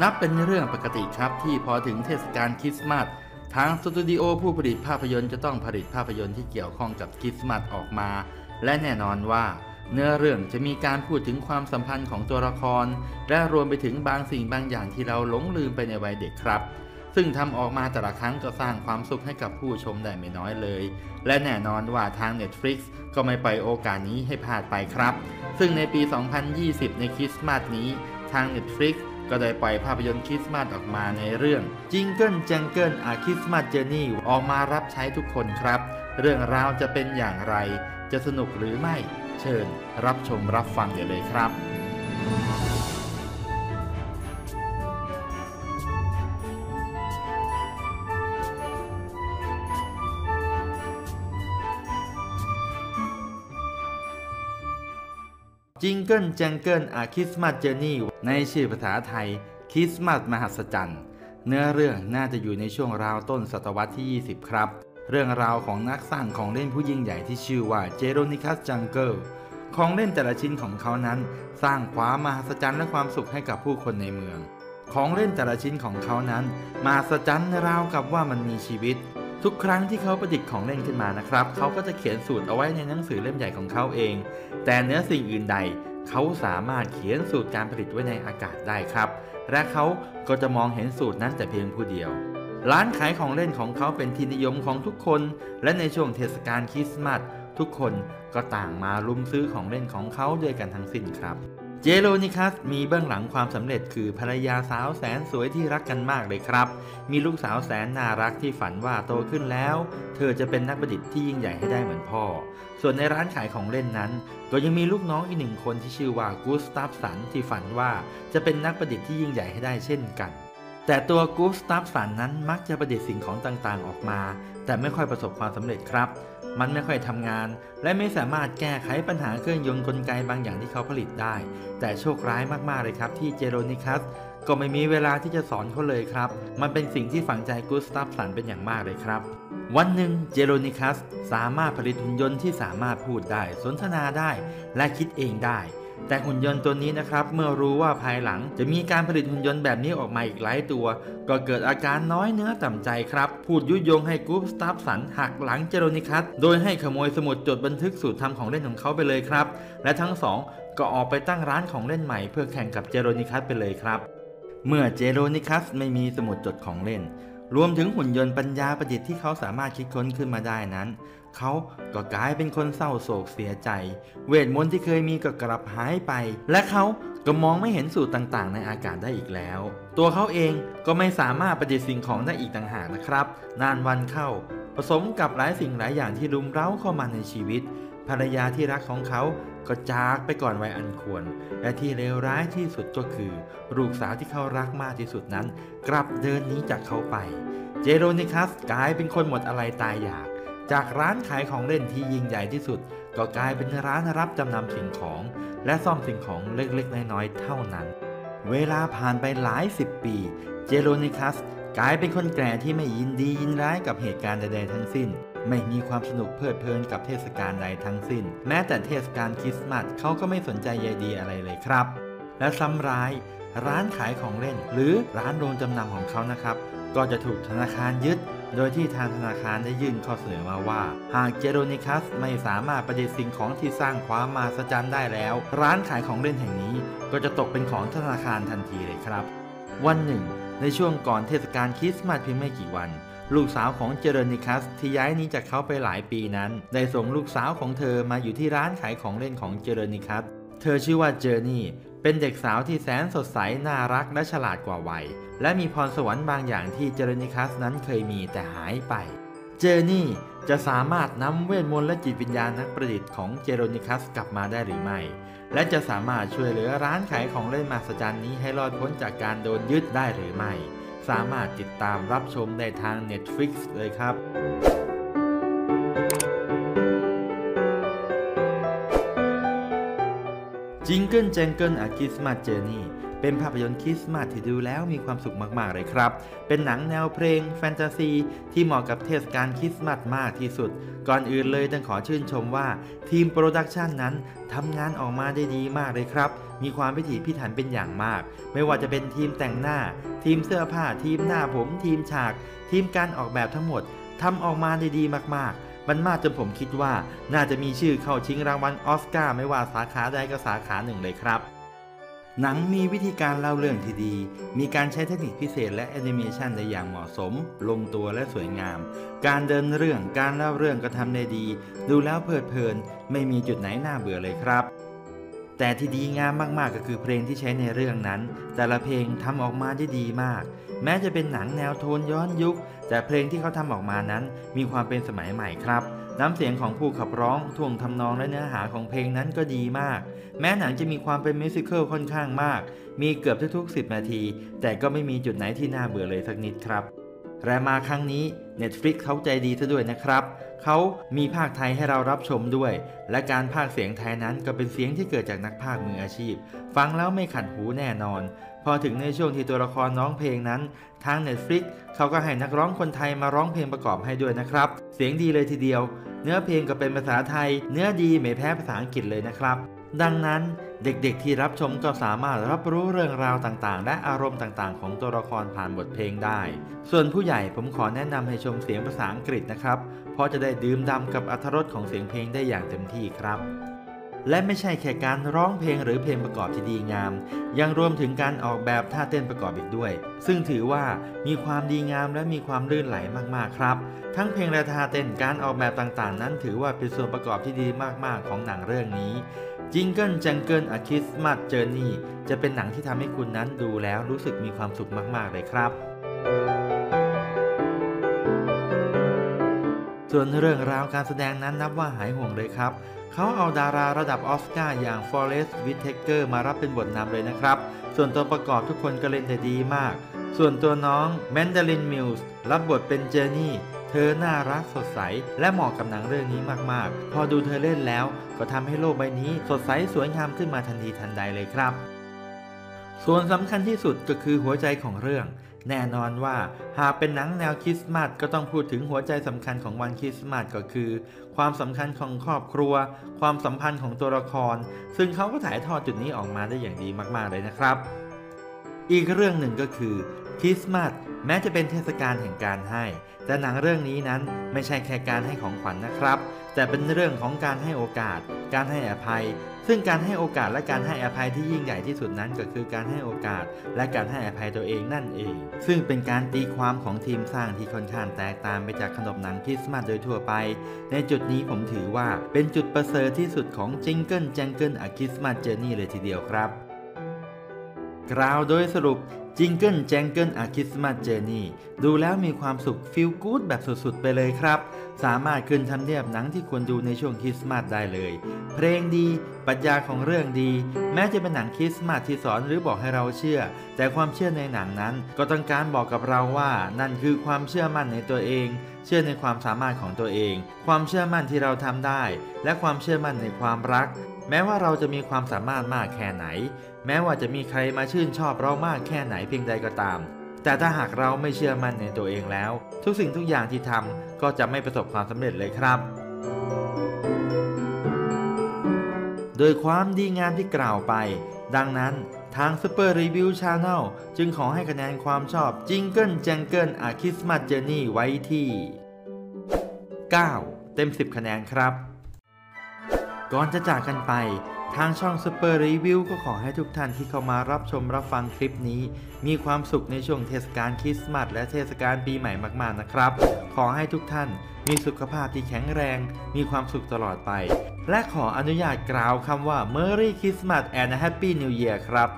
นับเป็นเรื่องปกติครับที่พอถึงเทศกาลคริสต์มาสทางสตูดิโอผู้ผลิตภาพยนตร์จะต้องผลิตภาพยนตร์ที่เกี่ยวข้องกับคริสต์มาสออกมา และแน่นอนว่าเนื้อเรื่องจะมีการพูดถึงความสัมพันธ์ของตัวละคร และรวมไปถึงบางสิ่งบางอย่างที่เราหลงลืมไปในวัยเด็กครับ ซึ่งทำออกมาแต่ละครั้งก็สร้างความสุขให้กับผู้ชมได้ไม่น้อยเลย และแน่นอนว่าทาง Netflix ก็ไม่ปล่อยโอกาสนี้ให้พลาดไปครับ ซึ่งในปี 2020 ในคริสต์มาสนี้ ทาง Netflix ก็ได้ปล่อยภาพยนตร์คริสต์มาสออกมาในเรื่อง Jingle Jangle A Christmas Journey ออกมารับใช้ทุกคนครับ เรื่องราวจะเป็นอย่างไร จะสนุกหรือไม่ เชิญรับชมรับฟังอย่าเลยครับ Jingle Jangle A Christmas Journey ในชื่อภาษาไทยคริสต์มาสมหัศจรรย์ เนื้อเรื่องน่าจะอยู่ในช่วงราวต้นศตวรรษที่ 20 ครับ เรื่องราวของนักสร้างของเล่นผู้ยิ่งใหญ่ที่ชื่อว่า Jeronicus Jangle ของเล่นแต่ละชิ้นของเขานั้น สร้างความมหัศจรรย์และความสุขให้กับผู้คนในเมือง ของเล่นแต่ละชิ้นของเขานั้นมหัศจรรย์ราวกับว่ามันมีชีวิต ทุกครั้งที่เขาประดิษฐ์ของเล่นขึ้นมานะครับ เขาก็จะเขียนสูตรเอาไว้ในหนังสือเล่มใหญ่ของเขาเอง แต่เนื้อสิ่งอื่นใด เขาสามารถเขียนสูตรการผลิตไว้ในอากาศได้ครับ และเขาก็จะมองเห็นสูตรนั้นแต่เพียงผู้เดียว ร้านขายของเล่นของเขาเป็นที่นิยมของทุกคน และในช่วงเทศกาลคริสต์มาสทุกคนก็ต่างมารุมซื้อของเล่นของเขาด้วยกันทั้งสิ้นครับ เจโรนิคัสมีเบื้องหลังความสำเร็จคือภรรยาสาวแสนสวยที่รักกันมากเลยครับ มีลูกสาวแสนน่ารักที่ฝันว่าโตขึ้นแล้ว เธอจะเป็นนักประดิษฐ์ที่ยิ่งใหญ่ให้ได้เหมือนพ่อ ส่วนในร้านขายของเล่นนั้น ก็ยังมีลูกน้องอีกหนึ่งคนที่ชื่อว่ากูสตัฟสันที่ฝันว่าจะเป็นนักประดิษฐ์ที่ยิ่งใหญ่ให้ได้เช่นกัน แต่ตัวกูสตัฟสันนั้นมักจะประดิษฐ์สิ่งของต่างๆออกมา แต่ไม่ค่อยประสบความสำเร็จครับ มันไม่ค่อยทำงาน และไม่สามารถแก้ไขปัญหาเครื่องยนต์กลไกบางอย่างที่เขาผลิตได้ แต่โชคร้ายมากๆเลยครับที่เจโรนิคัสก็ไม่มีเวลาที่จะสอนเขาเลยครับ มันเป็นสิ่งที่ฝังใจกูสตัฟสันเป็นอย่างมากเลยครับ วันหนึ่งเจโรนิคัสสามารถผลิตหุ่นยนต์ที่สามารถพูดได้ สนทนาได้ และคิดเองได้ แต่หุ่นยนต์ตัวนี้นะครับเมื่อรู้ว่าภายหลังจะมีการผลิตหุ่นยนต์แบบนี้ออกมาอีกหลายตัว ก็เกิดอาการน้อยเนื้อต่ำใจครับ พูดยุยงให้กรุ๊ปสตาฟสันหักหลังเจโรนิคัสโดยให้ขโมยสมุดจดบันทึกสูตรทำของเล่นของเขาไปเลยครับ และทั้งสองก็ออกไปตั้งร้านของเล่นใหม่เพื่อแข่งกับเจโรนิคัสไปเลยครับ เมื่อเจโรนิคัสไม่มีสมุดจดของเล่น รวมถึงหุ่นยนต์ปัญญาประดิษฐ์ที่เขาสามารถคิดค้นขึ้นมาได้นั้น เขาก็กลายเป็นคนเศร้าโศกเสียใจ เวทมนต์ที่เคยมีก็กลับหายไป และเขาก็มองไม่เห็นสูตรต่างๆ ในอากาศได้อีกแล้ว ตัวเขาเองก็ไม่สามารถประดิษฐ์สิ่งของได้อีกต่างหากนะครับ นานวันเข้า ผสมกับหลายสิ่งหลายอย่างที่รุมเร้าเข้ามาในชีวิต ภรรยาที่รักของเขาก็จากไปก่อนวัยอันควร และที่เลวร้ายที่สุดก็คือ ลูกสาวที่เขารักมากที่สุดนั้น กลับเดินหนีจากเขาไป เจโรนิคัสกลายเป็นคนหมดอะไรตายอยาก จากร้านขายของเล่นที่ยิ่งใหญ่ที่สุด ก็กลายเป็นร้านรับจำนำสิ่งของ และซ่อมสิ่งของเล็กๆ น้อยๆ เท่านั้น เวลาผ่านไปหลายสิบปี เจโรนิคัสกลายเป็นคนแก่ที่ไม่ยินดียินร้ายกับเหตุการณ์ใดๆทั้งสิ้น ไม่มีความสนุกเพลิดเพลินกับเทศกาลใดทั้งสิ้น แม้แต่เทศกาลคริสต์มาสเขาก็ไม่สนใจใยดีอะไรเลยครับ และซ้ำร้าย ร้านขายของเล่น หรือร้านโรงจำนำของเขานะครับ ก็จะถูกธนาคารยึด โดยที่ทางธนาคารได้ยื่นข้อเสนอมาว่า หากเจโรนิคัสไม่สามารถประดิษฐ์สิ่งของที่สร้างความมหัศจรรย์ได้แล้ว ร้านขายของเล่นแห่งนี้ ก็จะตกเป็นของธนาคารทันทีเลยครับ วันหนึ่ง ในช่วงก่อนเทศกาลคริสต์มาสเพียงไม่กี่วันลูกสาวของเจเรนิคัสที่ย้ายนี้จากเขาไปหลายปีนั้น ได้ส่งลูกสาวของเธอมาอยู่ที่ร้านขายของเล่นของเจเรนิคัส เธอชื่อว่าเจอร์นี่ เป็นเด็กสาวที่แสนสดใส น่ารักและฉลาดกว่าวัย และมีพรสวรรค์บางอย่างที่เจโรนิคัสนั้นเคยมีแต่หายไป เจอร์นี่จะสามารถนำเวทมนต์และจิตวิญญาณนักประดิษฐ์ของเจโรนิคัสกลับมาได้หรือไม่ และจะสามารถช่วยเหลือร้านขายของเล่นมหัศจรรย์นี้ให้รอดพ้นจากการโดนยึดได้หรือไม่ สามารถติดตามรับชมได้ทาง Netflix เลยครับ Jingle Jangle A Christmas Journey เป็นภาพยนตร์คริสต์มาสที่ดูแล้วมีความสุขมาก ๆ เลยครับ เป็นหนังแนวเพลงแฟนตาซี ที่เหมาะกับเทศกาลคริสต์มาสมากที่สุด ก่อนอื่นเลยต้องขอชื่นชมว่า ทีม production นั้นทำงานออกมาได้ดีมากเลยครับ มีความพิถีพิถันเป็นอย่างมาก ไม่ว่าจะเป็นทีมแต่งหน้า ทีมเสื้อผ้า ทีมหน้าผม ทีมฉาก ทีมการออกแบบทั้งหมดทำออกมาได้ดีมากๆ มันมากจนผมคิดว่าน่าจะมีชื่อเข้าชิงรางวัลออสการ์ไม่ว่าสาขาใดก็สาขาหนึ่งเลยครับ หนังมีวิธีการเล่าเรื่องที่ดี มีการใช้เทคนิคพิเศษและแอนิเมชันได้อย่างเหมาะสม ลงตัวและสวยงาม การเดินเรื่องการเล่าเรื่องก็ทำได้ดี ดูแล้วเพลิดเพลิน ไม่มีจุดไหนน่าเบื่อเลยครับ แต่ที่ดีงามมากๆก็คือเพลงที่ใช้ในเรื่องนั้น แต่ละเพลงทำออกมาได้ดีมาก แม้จะเป็นหนังแนวโทนย้อนยุค แต่เพลงที่เขาทำออกมานั้น มีความเป็นสมัยใหม่ครับน้ำเสียงของผู้ขับร้องท่วงทำนองและเนื้อหาของเพลงนั้นก็ดีมาก แม้หนังจะมีความเป็นมิวสิควลค่อนข้างมาก มีเกือบทุกๆ 10 นาที แต่ก็ไม่มีจุดไหนที่น่าเบื่อเลยสักนิดครับ และมาครั้งนี้ Netflix เขาใจดีซะด้วยนะครับ เขามีภาคไทยให้เรารับชมด้วย และการภาคเสียงไทยนั้นก็เป็นเสียงที่เกิดจากนักภาคมืออาชีพ ฟังแล้วไม่ขัดหูแน่นอน พอถึงในช่วงที่ตัวละครร้องเพลงนั้น ทาง Netflix เขาก็ให้นักร้องคนไทยมาร้องเพลงประกอบให้ด้วยนะครับ เสียงดีเลยทีเดียว เนื้อเพลงก็เป็นภาษาไทย เนื้อดีไม่แพ้ภาษาอังกฤษเลยนะครับ ดังนั้น เด็กๆ ที่รับชมก็สามารถรับรู้เรื่องราวต่างๆ และอารมณ์ต่างๆ ของตัวละครผ่านบทเพลงได้ ส่วนผู้ใหญ่ผมขอแนะนำให้ชมเสียงภาษาอังกฤษนะครับ เพราะจะได้ดื่มด่ำกับอรรถรสของเสียงเพลงได้อย่างเต็มที่ครับ และไม่ใช่แค่การร้องเพลงหรือเพลงประกอบที่ดีงาม ยังรวมถึงการออกแบบท่าเต้นประกอบอีกด้วย ซึ่งถือว่ามีความดีงามและมีความลื่นไหลมากๆครับ ทั้งเพลงและท่าเต้นการออกแบบต่างๆ นั้นถือว่าเป็นส่วนประกอบที่ดีมากๆ ของหนังเรื่องนี้ Jingle Jangle A Christmas Journey จะเป็นหนังที่ทำให้คุณนั้นดูแล้วรู้สึกมีความสุขมาก ๆ เลยครับ ส่วนเรื่องราวการแสดงนั้นนับว่าหายห่วงเลยครับ เขาเอาดาราระดับออสการ์อย่างฟอเรสต์วิทเทเกอร์มารับเป็นบทนำเลยนะครับ ส่วนตัวประกอบทุกคนก็เล่นได้ดีมาก ส่วนตัวน้องแมดาเลนมิลส์รับบทเป็นเจอร์นี่ เธอน่ารักสดใส และเหมาะกับหนังเรื่องนี้มากๆ พอดูเธอเล่นแล้ว ก็ทำให้โลกใบนี้สดใสสวยงามขึ้นมาทันทีทันใดเลยครับ ส่วนสำคัญที่สุดก็คือหัวใจของเรื่อง แน่นอนว่าหากเป็นหนังแนวคริสต์มาสก็ต้องพูดถึงหัวใจสำคัญของวันคริสต์มาสก็คือ ความสำคัญของครอบครัว ความสัมพันธ์ของตัวละคร ซึ่งเขาก็ถ่ายทอดจุดนี้ออกมาได้อย่างดีมากๆเลยนะครับ อีกเรื่องหนึ่งก็คือคริสต์มาส แม้จะเป็นเทศกาลแห่งการให้ แต่หนังเรื่องนี้นั้นไม่ใช่แค่การให้ของขวัญนนะครับ แต่เป็นเรื่องของการให้โอกาส การให้อภัย ซึ่งการให้โอกาสและการให้อภัยที่ยิ่งใหญ่ที่สุดนั้นก็คือการให้โอกาส และการให้อภัยตัวเองนั่นเอง ซึ่งเป็นการตีความของทีมสร้างที่ค่อนข้างแตกต่างไปจากขนบหนังคริสต์มาสโดยทั่วไป ในจุดนี้ผมถือว่าเป็นจุดประเสริฐที่สุดของ Jingle Jangle A Christmas Journey เลยทีเดียวครับกล่าวโดยสรุป Jingle Jangle A Christmas Journey ดูแล้วมีความสุข feel good แบบสุดๆ ไปเลยครับ สามารถขึ้นทำเนียบหนังที่ควรดูในช่วงคริสต์มาสได้เลย เพลงดีปรัชญาของเรื่องดี แม้จะเป็นหนังคริสต์มาสที่สอนหรือบอกให้เราเชื่อ แต่ความเชื่อในหนังนั้น ก็ต้องการบอกกับเราว่า นั่นคือความเชื่อมั่นในตัวเอง เชื่อในความสามารถของตัวเอง ความเชื่อมั่นที่เราทำได้ และความเชื่อมั่นในความรัก แม้ว่าเราจะมีความสามารถมากแค่ไหน แม้ว่าจะมีใครมาชื่นชอบเรามากแค่ไหนเพียงใดก็ตาม แต่ถ้าหากเราไม่เชื่อมั่นในตัวเองแล้ว ทุกสิ่งทุกอย่างที่ทำก็จะไม่ประสบความสำเร็จเลยครับ โดยความดีงามที่กล่าวไป ดังนั้นทาง Super Review Channel จึงขอให้คะแนนความชอบ Jingle Jangle A Christmas Journey ไว้ที่ 9 เต็ม 10 คะแนนครับ ก่อนจะจากกันไป ทางช่อง Super Review ก็ขอให้ทุกท่านที่เข้ามารับชมรับฟังคลิปนี้ มีความสุขในช่วงเทศกาลคริสต์มาสและเทศกาลปีใหม่มากๆนะครับ ขอให้ทุกท่านมีสุขภาพที่แข็งแรง มีความสุขตลอดไป และขออนุญาตกล่าวคำว่า Merry Christmas and Happy New Year ครับ